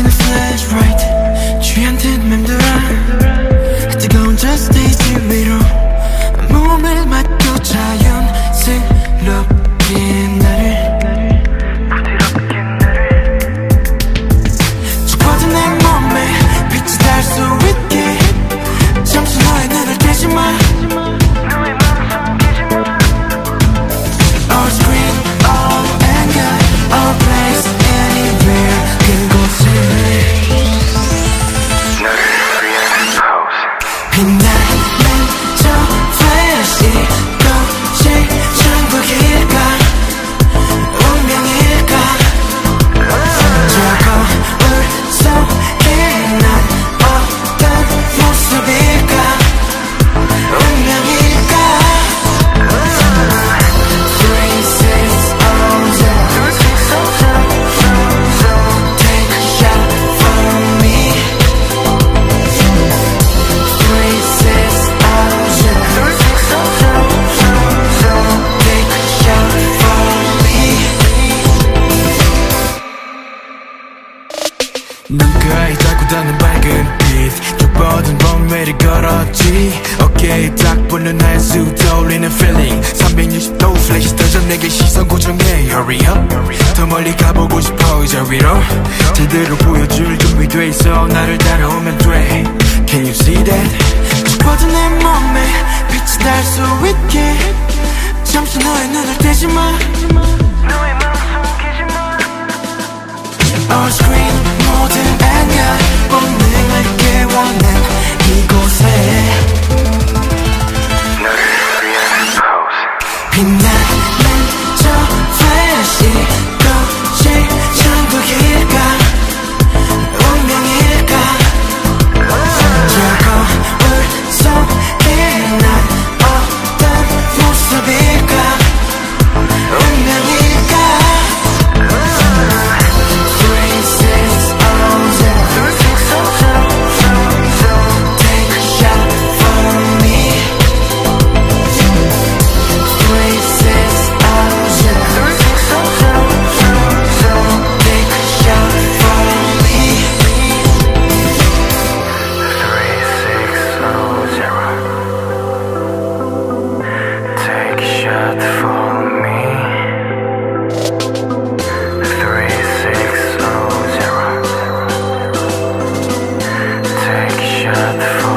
꺼지는 flashlight 눈가에 닿고 닿는 밝은 빛. 좁아든 런웨이를 걸었지. 어깨에 딱 붙는 한수 떠올리는 feeling. 360도 플래시 터져 내게 시선 고정해. Hurry up. 더 멀리 가보고 싶어. 저 위로. 제대로 보여줄 준비돼 있어. 나를 따라오면 돼. Can you see that? 좁아든 내 몸에 빛이 날수 있게. 잠시 너의 눈을 떼지 마 빛나. got